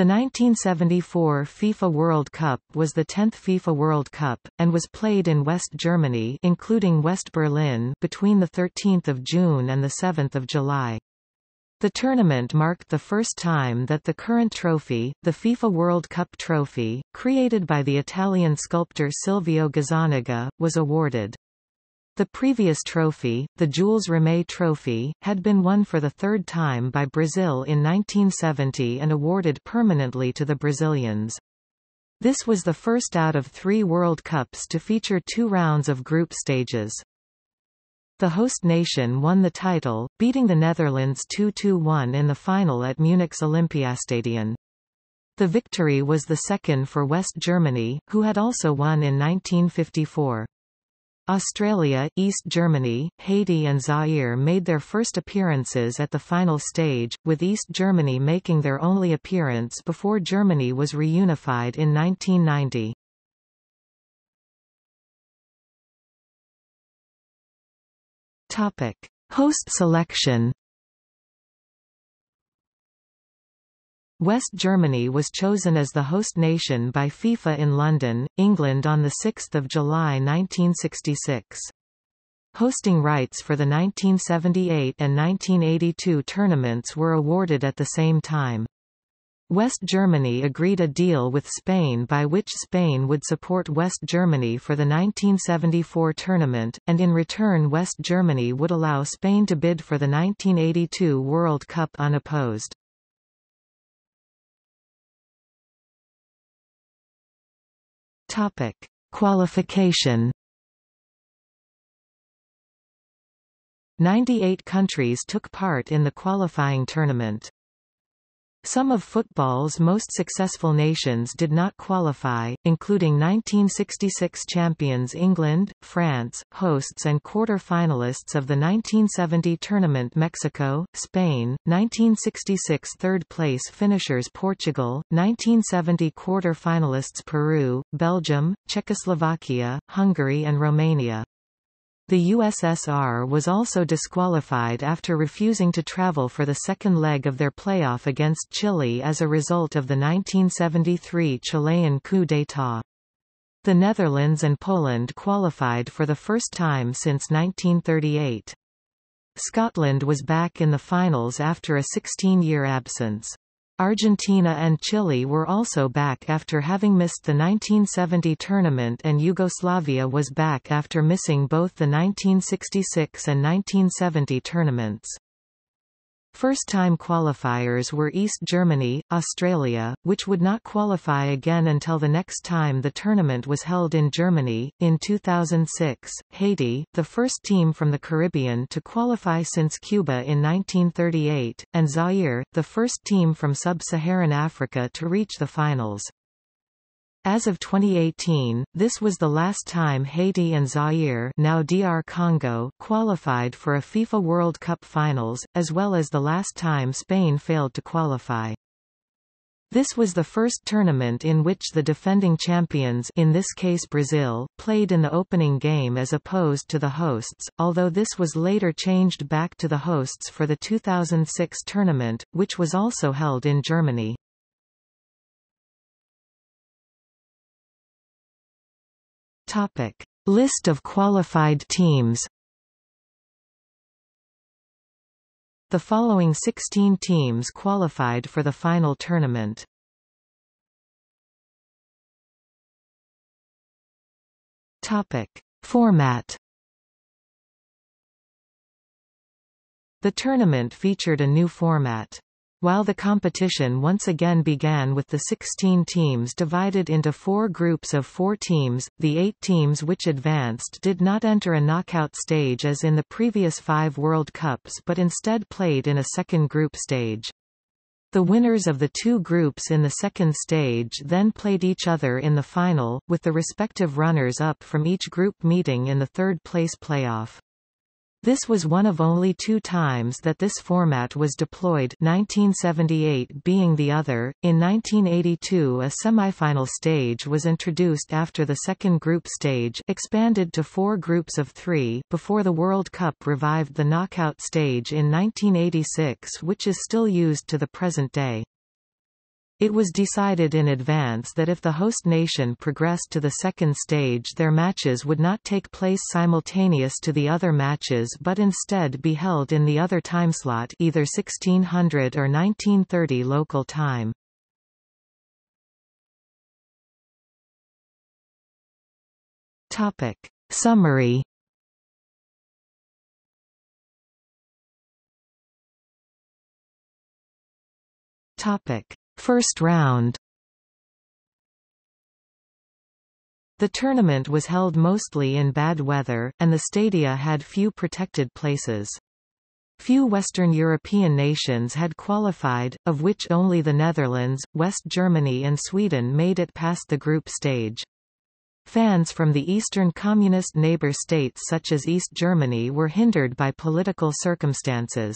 The 1974 FIFA World Cup was the 10th FIFA World Cup, and was played in West Germany including West Berlin between 13 June and 7 July. The tournament marked the first time that the current trophy, the FIFA World Cup trophy, created by the Italian sculptor Silvio Gazzaniga, was awarded. The previous trophy, the Jules Rimet Trophy, had been won for the third time by Brazil in 1970 and awarded permanently to the Brazilians. This was the first out of three World Cups to feature two rounds of group stages. The host nation won the title, beating the Netherlands 2-2-1 in the final at Munich's Olympiastadion. The victory was the second for West Germany, who had also won in 1954. Australia, East Germany, Haiti and Zaire made their first appearances at the final stage, with East Germany making their only appearance before Germany was reunified in 1990. Topic: Host selection West Germany was chosen as the host nation by FIFA in London, England on 6 July 1966. Hosting rights for the 1978 and 1982 tournaments were awarded at the same time. West Germany agreed a deal with Spain by which Spain would support West Germany for the 1974 tournament, and in return West Germany would allow Spain to bid for the 1982 World Cup unopposed. Topic: Qualification 98 countries took part in the qualifying tournament. Some of football's most successful nations did not qualify, including 1966 champions England, France, hosts and quarter-finalists of the 1970 tournament Mexico, Spain, 1966 third-place finishers Portugal, 1970 quarter-finalists Peru, Belgium, Czechoslovakia, Hungary and Romania. The USSR was also disqualified after refusing to travel for the second leg of their playoff against Chile as a result of the 1973 Chilean coup d'état. The Netherlands and Poland qualified for the first time since 1938. Scotland was back in the finals after a 16-year absence. Argentina and Chile were also back after having missed the 1970 tournament and Yugoslavia was back after missing both the 1966 and 1970 tournaments. First-time qualifiers were East Germany, Australia, which would not qualify again until the next time the tournament was held in Germany. In 2006, Haiti, the first team from the Caribbean to qualify since Cuba in 1938, and Zaire, the first team from sub-Saharan Africa to reach the finals. As of 2018, this was the last time Haiti and Zaire now DR Congo qualified for a FIFA World Cup finals, as well as the last time Spain failed to qualify. This was the first tournament in which the defending champions in this case Brazil, played in the opening game as opposed to the hosts, although this was later changed back to the hosts for the 2006 tournament, which was also held in Germany. Topic: List of qualified teams. The following 16 teams qualified for the final tournament. Topic: Format. The tournament featured a new format. While the competition once again began with the 16 teams divided into four groups of four teams, the eight teams which advanced did not enter a knockout stage as in the previous five World Cups but instead played in a second group stage. The winners of the two groups in the second stage then played each other in the final, with the respective runners-up from each group meeting in the third-place playoff. This was one of only two times that this format was deployed 1978 being the other. In 1982 a semifinal stage was introduced after the second group stage expanded to four groups of three before the World Cup revived the knockout stage in 1986 which is still used to the present day. It was decided in advance that if the host nation progressed to the second stage their matches would not take place simultaneous to the other matches but instead be held in the other timeslot either 1600 or 1930 local time. Topic. Summary Topic. First round The tournament was held mostly in bad weather, and the stadia had few protected places. Few Western European nations had qualified, of which only the Netherlands, West Germany and Sweden made it past the group stage. Fans from the Eastern Communist neighbor states such as East Germany were hindered by political circumstances.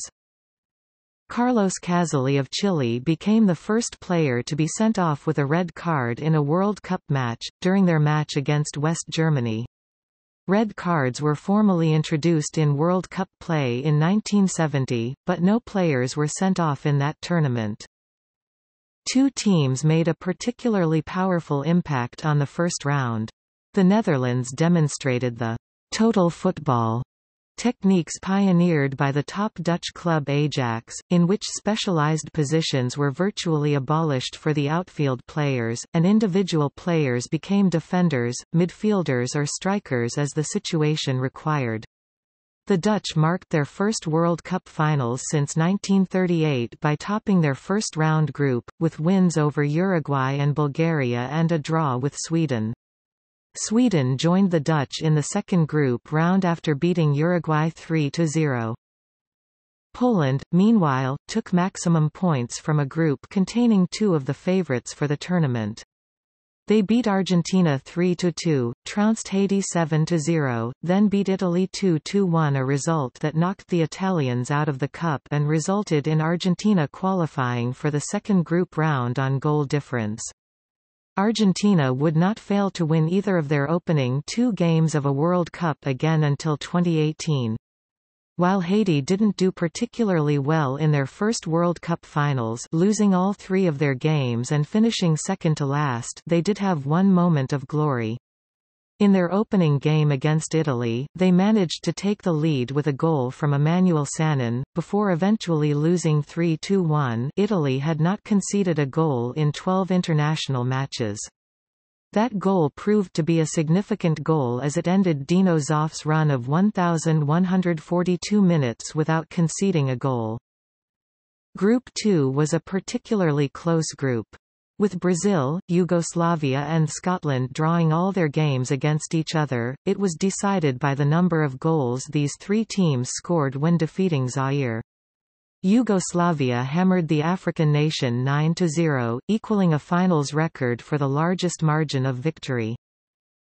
Carlos Caszely of Chile became the first player to be sent off with a red card in a World Cup match, during their match against West Germany. Red cards were formally introduced in World Cup play in 1970, but no players were sent off in that tournament. Two teams made a particularly powerful impact on the first round. The Netherlands demonstrated the total football Techniques pioneered by the top Dutch club Ajax, in which specialized positions were virtually abolished for the outfield players, and individual players became defenders, midfielders or strikers as the situation required. The Dutch marked their first World Cup finals since 1938 by topping their first round group, with wins over Uruguay and Bulgaria and a draw with Sweden. Sweden joined the Dutch in the second group round after beating Uruguay 3-0. Poland, meanwhile, took maximum points from a group containing two of the favourites for the tournament. They beat Argentina 3-2, trounced Haiti 7-0, then beat Italy 2-1 a result that knocked the Italians out of the cup and resulted in Argentina qualifying for the second group round on goal difference. Argentina would not fail to win either of their opening two games of a World Cup again until 2018. While Haiti didn't do particularly well in their first World Cup finals losing all three of their games and finishing second to last they did have one moment of glory. In their opening game against Italy, they managed to take the lead with a goal from Emmanuel Sanon, before eventually losing 3-1 Italy had not conceded a goal in 12 international matches. That goal proved to be a significant goal as it ended Dino Zoff's run of 1,142 minutes without conceding a goal. Group 2 was a particularly close group. With Brazil, Yugoslavia and Scotland drawing all their games against each other, it was decided by the number of goals these three teams scored when defeating Zaire. Yugoslavia hammered the African nation 9-0, equaling a finals record for the largest margin of victory.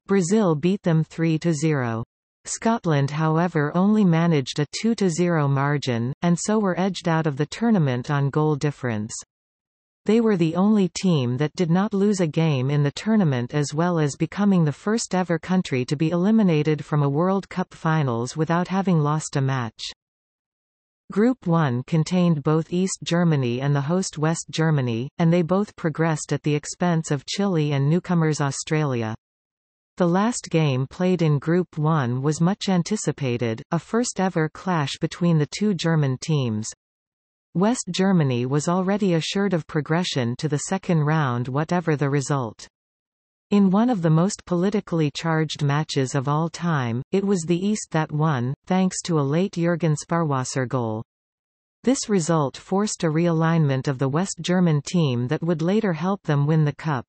Brazil beat them 3-0. Scotland however only managed a 2-0 margin, and so were edged out of the tournament on goal difference. They were the only team that did not lose a game in the tournament as well as becoming the first ever country to be eliminated from a World Cup finals without having lost a match. Group 1 contained both East Germany and the host West Germany, and they both progressed at the expense of Chile and newcomers Australia. The last game played in Group 1 was much anticipated, a first-ever clash between the two German teams. West Germany was already assured of progression to the second round whatever the result. In one of the most politically charged matches of all time, it was the East that won, thanks to a late Jürgen Sparwasser goal. This result forced a realignment of the West German team that would later help them win the cup.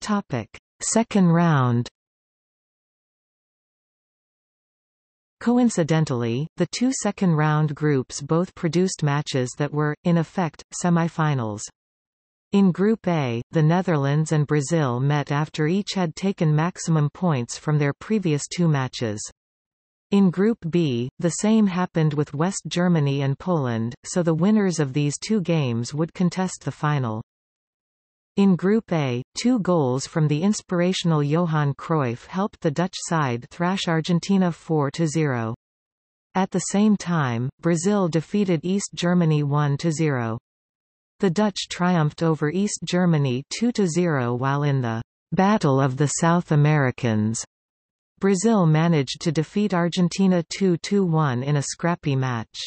Topic. Second round Coincidentally, the two second-round groups both produced matches that were, in effect, semi-finals. In Group A, the Netherlands and Brazil met after each had taken maximum points from their previous two matches. In Group B, the same happened with West Germany and Poland, so the winners of these two games would contest the final. In Group A, two goals from the inspirational Johan Cruyff helped the Dutch side thrash Argentina 4-0. At the same time, Brazil defeated East Germany 1-0. The Dutch triumphed over East Germany 2-0 while in the Battle of the South Americans. Brazil managed to defeat Argentina 2-1 in a scrappy match.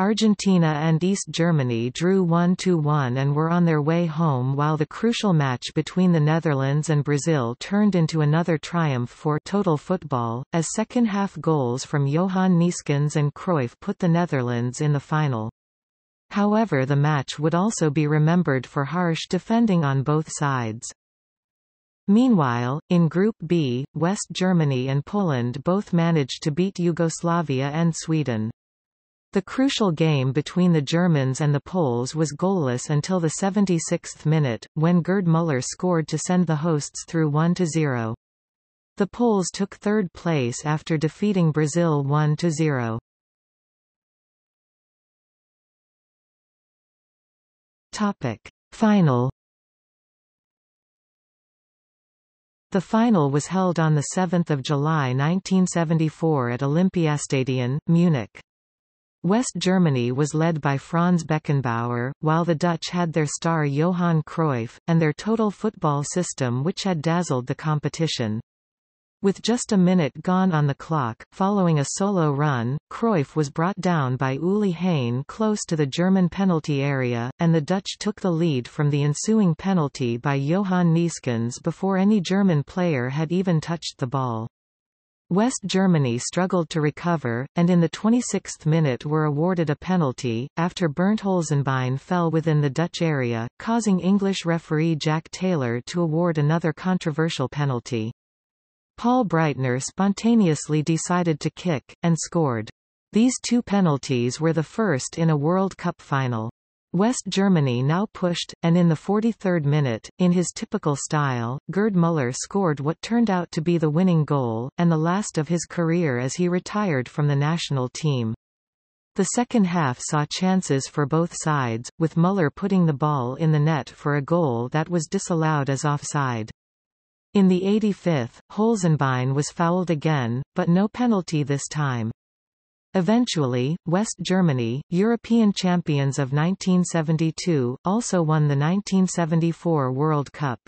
Argentina and East Germany drew 1–1 and were on their way home while the crucial match between the Netherlands and Brazil turned into another triumph for total football, as second-half goals from Johan Neeskens and Cruyff put the Netherlands in the final. However the match would also be remembered for harsh defending on both sides. Meanwhile, in Group B, West Germany and Poland both managed to beat Yugoslavia and Sweden. The crucial game between the Germans and the Poles was goalless until the 76th minute, when Gerd Müller scored to send the hosts through 1-0. The Poles took third place after defeating Brazil 1-0. Topic: Final The final was held on 7 July 1974 at Olympiastadion, Munich. West Germany was led by Franz Beckenbauer, while the Dutch had their star Johan Cruyff, and their total football system which had dazzled the competition. With just a minute gone on the clock, following a solo run, Cruyff was brought down by Uli Hain close to the German penalty area, and the Dutch took the lead from the ensuing penalty by Johan Neeskens before any German player had even touched the ball. West Germany struggled to recover, and in the 26th minute were awarded a penalty, after Bernd Holzenbein fell within the Dutch area, causing English referee Jack Taylor to award another controversial penalty. Paul Breitner spontaneously decided to kick, and scored. These two penalties were the first in a World Cup final. West Germany now pushed, and in the 43rd minute, in his typical style, Gerd Müller scored what turned out to be the winning goal, and the last of his career as he retired from the national team. The second half saw chances for both sides, with Müller putting the ball in the net for a goal that was disallowed as offside. In the 85th, Holzenbein was fouled again, but no penalty this time. Eventually, West Germany, European champions of 1972, also won the 1974 World Cup.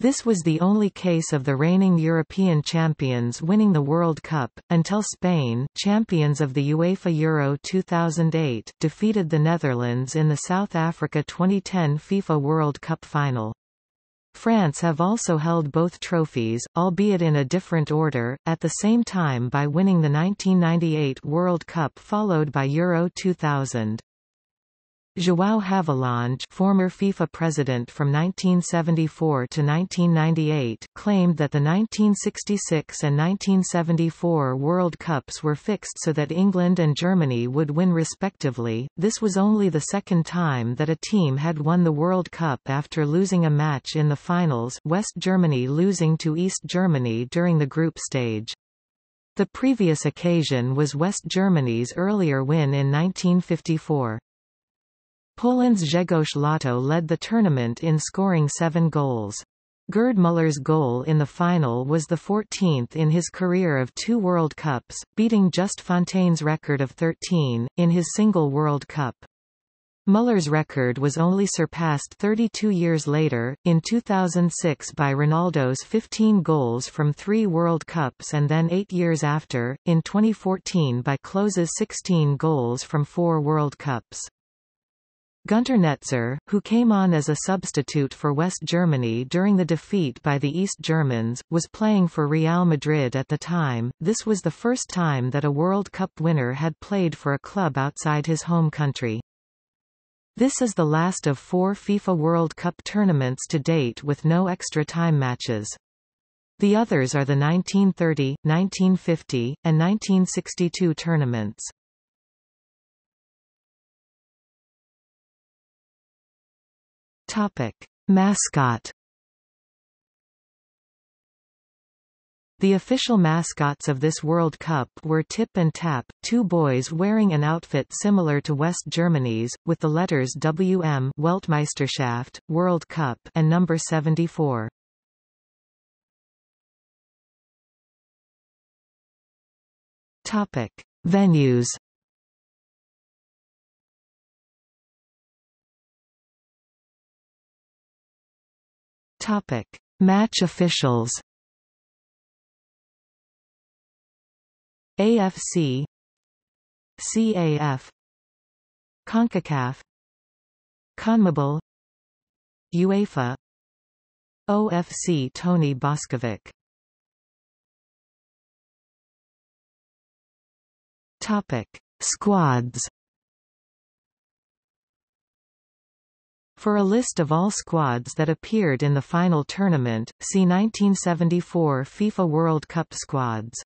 This was the only case of the reigning European champions winning the World Cup, until Spain, champions of the UEFA Euro 2008, defeated the Netherlands in the South Africa 2010 FIFA World Cup final. France have also held both trophies, albeit in a different order, at the same time by winning the 1998 World Cup followed by Euro 2000. João Havelange former FIFA president from 1974 to 1998 claimed that the 1966 and 1974 World Cups were fixed so that England and Germany would win respectively. This was only the second time that a team had won the World Cup after losing a match in the finals West Germany losing to East Germany during the group stage. The previous occasion was West Germany's earlier win in 1954. Poland's Grzegorz Lato led the tournament in scoring seven goals. Gerd Müller's goal in the final was the 14th in his career of two World Cups, beating Just Fontaine's record of 13, in his single World Cup. Müller's record was only surpassed 32 years later, in 2006 by Ronaldo's 15 goals from three World Cups and then eight years after, in 2014 by Klose's 16 goals from four World Cups. Gunter Netzer, who came on as a substitute for West Germany during the defeat by the East Germans, was playing for Real Madrid at the time. This was the first time that a World Cup winner had played for a club outside his home country. This is the last of four FIFA World Cup tournaments to date with no extra time matches. The others are the 1930, 1950, and 1962 tournaments. Topic: Mascot. The official mascots of this World Cup were Tip and Tap, two boys wearing an outfit similar to West Germany's, with the letters WM Weltmeisterschaft, World Cup and number 74. Topic: Venues. Topic: Match officials. AFC CAF CONCACAF CONMEBOL UEFA OFC Tony Boskovic Topic Squads For a list of all squads that appeared in the final tournament, see 1974 FIFA World Cup squads.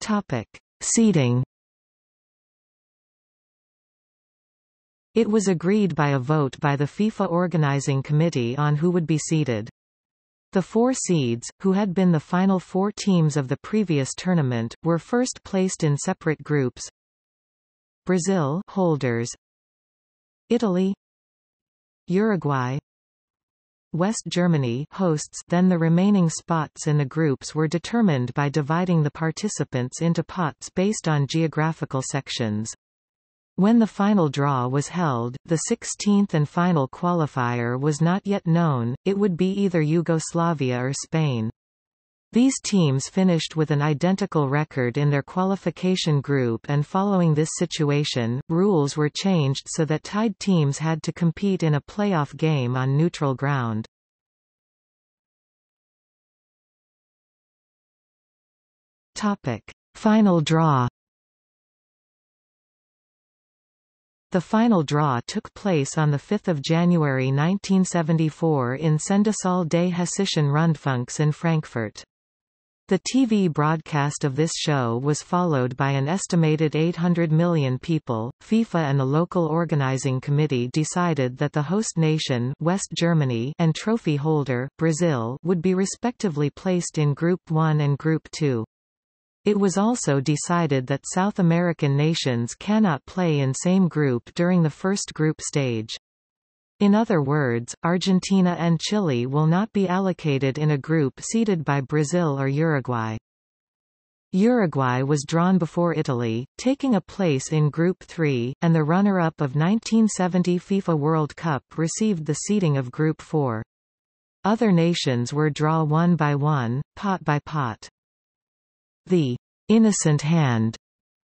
Topic: Seeding. It was agreed by a vote by the FIFA Organizing Committee on who would be seeded. The four seeds, who had been the final four teams of the previous tournament, were first placed in separate groups. Brazil holders, Italy, Uruguay, West Germany hosts then the remaining spots in the groups were determined by dividing the participants into pots based on geographical sections. When the final draw was held, the 16th and final qualifier was not yet known, it would be either Yugoslavia or Spain. These teams finished with an identical record in their qualification group and following this situation, rules were changed so that tied teams had to compete in a playoff game on neutral ground. Topic: Final draw. The final draw took place on 5 January 1974 in Sendesaal des Hessischen Rundfunks in Frankfurt. The TV broadcast of this show was followed by an estimated 800 million people. FIFA and the local organizing committee decided that the host nation, West Germany, and trophy holder, Brazil, would be respectively placed in Group 1 and Group 2. It was also decided that South American nations cannot play in same group during the first group stage. In other words, Argentina and Chile will not be allocated in a group seeded by Brazil or Uruguay. Uruguay was drawn before Italy, taking a place in Group 3, and the runner-up of 1970 FIFA World Cup received the seeding of Group 4. Other nations were draw one by one, pot by pot. The innocent hand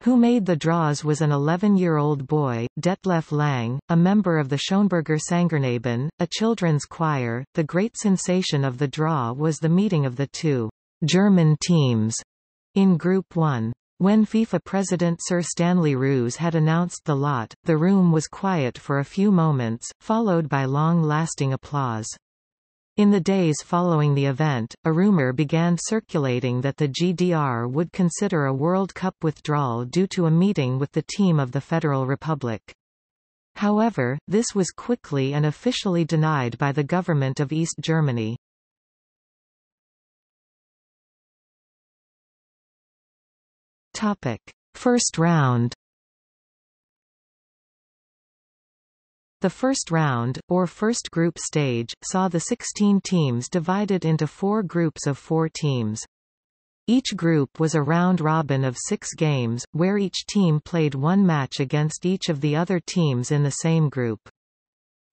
who made the draws was an 11-year-old boy, Detlef Lang, a member of the Schöneberger Sängerknaben, a children's choir. The great sensation of the draw was the meeting of the two German teams in Group 1. When FIFA President Sir Stanley Rous had announced the lot, the room was quiet for a few moments, followed by long-lasting applause. In the days following the event, a rumor began circulating that the GDR would consider a World Cup withdrawal due to a meeting with the team of the Federal Republic. However, this was quickly and officially denied by the government of East Germany. Topic. First round The first round, or first group stage, saw the 16 teams divided into four groups of four teams. Each group was a round-robin of six games, where each team played one match against each of the other teams in the same group.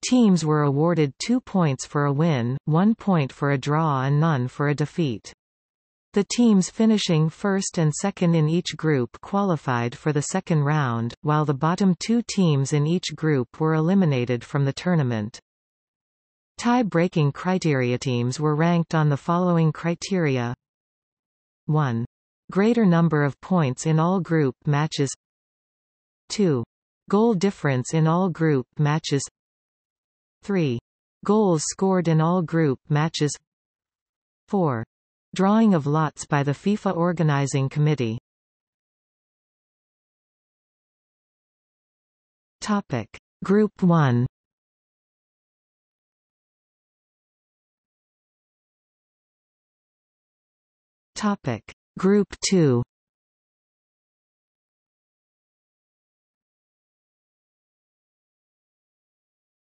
Teams were awarded two points for a win, one point for a draw and none for a defeat. The teams finishing first and second in each group qualified for the second round, while the bottom two teams in each group were eliminated from the tournament. Tie-breaking criteria teams were ranked on the following criteria 1. Greater number of points in all group matches 2. Goal difference in all group matches 3. Goals scored in all group matches 4. Drawing of lots by the FIFA Organizing Committee Topic. Group 1 Topic. Group 2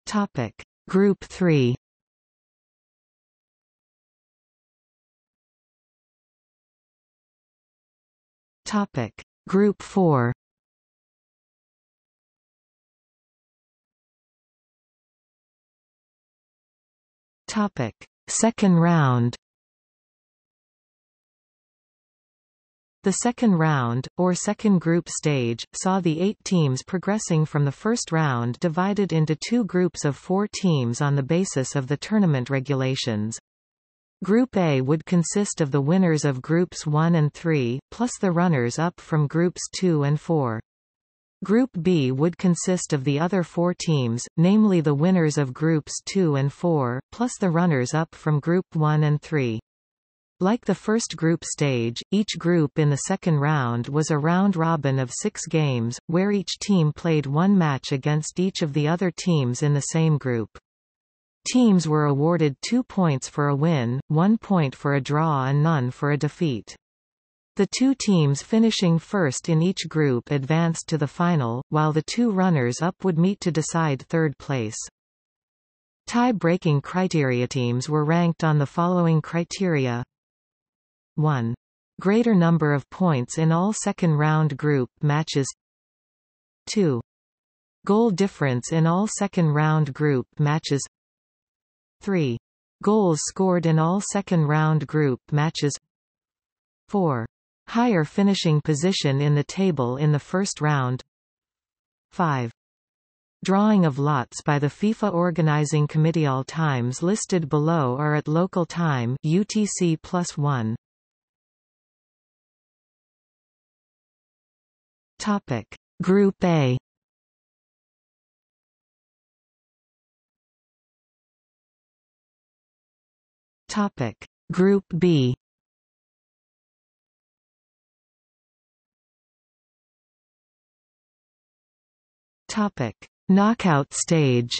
Topic. Group 3 Topic. Group 4 Topic. Second round The second round, or second group stage, saw the eight teams progressing from the first round divided into two groups of four teams on the basis of the tournament regulations. Group A would consist of the winners of Groups 1 and 3, plus the runners-up from Groups 2 and 4. Group B would consist of the other four teams, namely the winners of Groups 2 and 4, plus the runners-up from Group 1 and 3. Like the first group stage, each group in the second round was a round-robin of six games, where each team played one match against each of the other teams in the same group. Teams were awarded two points for a win, one point for a draw and none for a defeat. The two teams finishing first in each group advanced to the final, while the two runners-up would meet to decide third place. Tie-breaking criteria teams were ranked on the following criteria 1. Greater number of points in all second-round group matches 2. Goal difference in all second-round group matches 3. Goals scored in all second-round group matches 4. Higher finishing position in the table in the first round 5. Drawing of lots by the FIFA Organizing Committee All times listed below are at local time UTC plus 1. Topic. Group A Topic. Group B Topic: Knockout stage.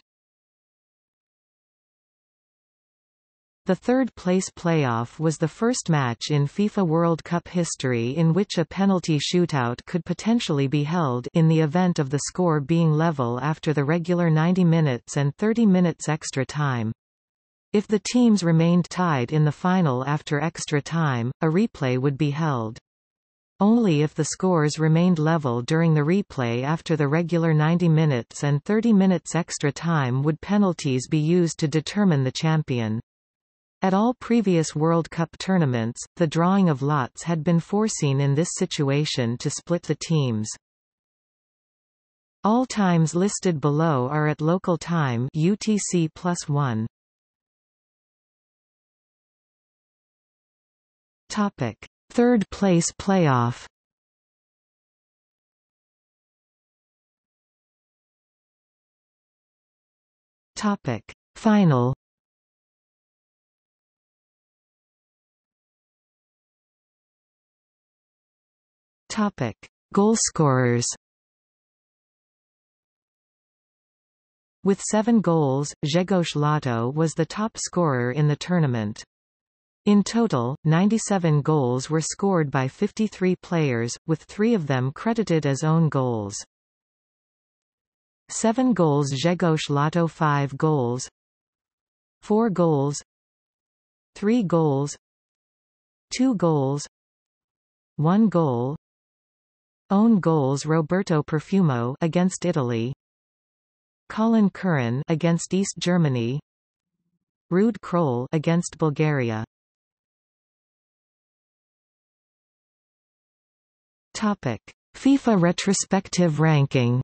The third-place playoff was the first match in FIFA World Cup history in which a penalty shootout could potentially be held in the event of the score being level after the regular 90 minutes and 30 minutes extra time. If the teams remained tied in the final after extra time, a replay would be held. Only if the scores remained level during the replay after the regular 90 minutes and 30 minutes extra time would penalties be used to determine the champion. At all previous World Cup tournaments, the drawing of lots had been foreseen in this situation to split the teams. All times listed below are at local time UTC plus 1. Topic. Third place playoff. Topic. Final. Topic. Goalscorers With seven goals, Grzegorz Lato was the top scorer in the tournament. In total, 97 goals were scored by 53 players, with three of them credited as own goals. 7 goals Grzegorz Lato 5 goals. 4 goals. 3 goals. 2 goals. 1 goal. Own goals Roberto Perfumo against Italy. Colin Curran against East Germany. Ruud Krol against Bulgaria Topic: FIFA retrospective ranking.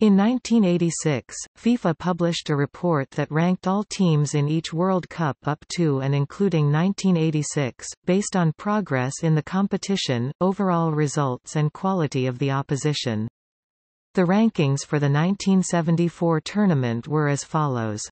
In 1986, FIFA published a report that ranked all teams in each World Cup up to and including 1986, based on progress in the competition, overall results and quality of the opposition. The rankings for the 1974 tournament were as follows.